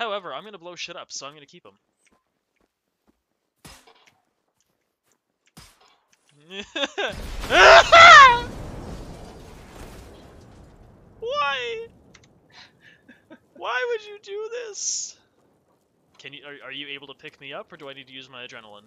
However, I'm gonna blow shit up, so I'm gonna keep them. Why? Why would you do this? Can you are, are you able to pick me up, or do I need to use my adrenaline?